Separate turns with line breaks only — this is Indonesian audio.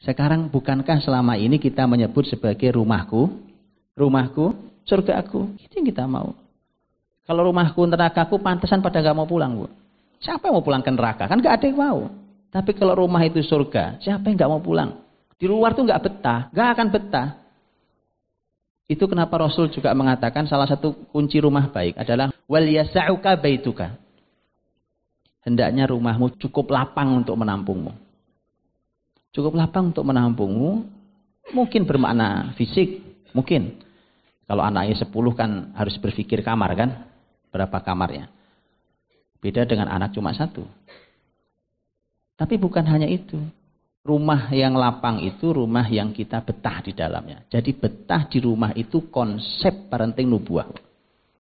Sekarang bukankah selama ini kita menyebut sebagai rumahku, rumahku, surgaku. Itu yang kita mau. Kalau rumahku, nerakaku, pantesan pada nggak mau pulang, Bu. Siapa yang mau pulang ke neraka? Kan nggak ada yang mau. Tapi kalau rumah itu surga, siapa yang nggak mau pulang? Di luar tuh nggak betah, nggak akan betah. Itu kenapa Rasul juga mengatakan salah satu kunci rumah baik adalah wal yasa'uka baituka. Hendaknya rumahmu cukup lapang untuk menampungmu. Cukup lapang untuk menampungmu. Mungkin bermakna fisik, mungkin. Kalau anaknya 10 kan harus berpikir kamar kan? Berapa kamarnya? Beda dengan anak cuma satu. Tapi bukan hanya itu. Rumah yang lapang itu rumah yang kita betah di dalamnya. Jadi betah di rumah itu konsep parenting nubuah.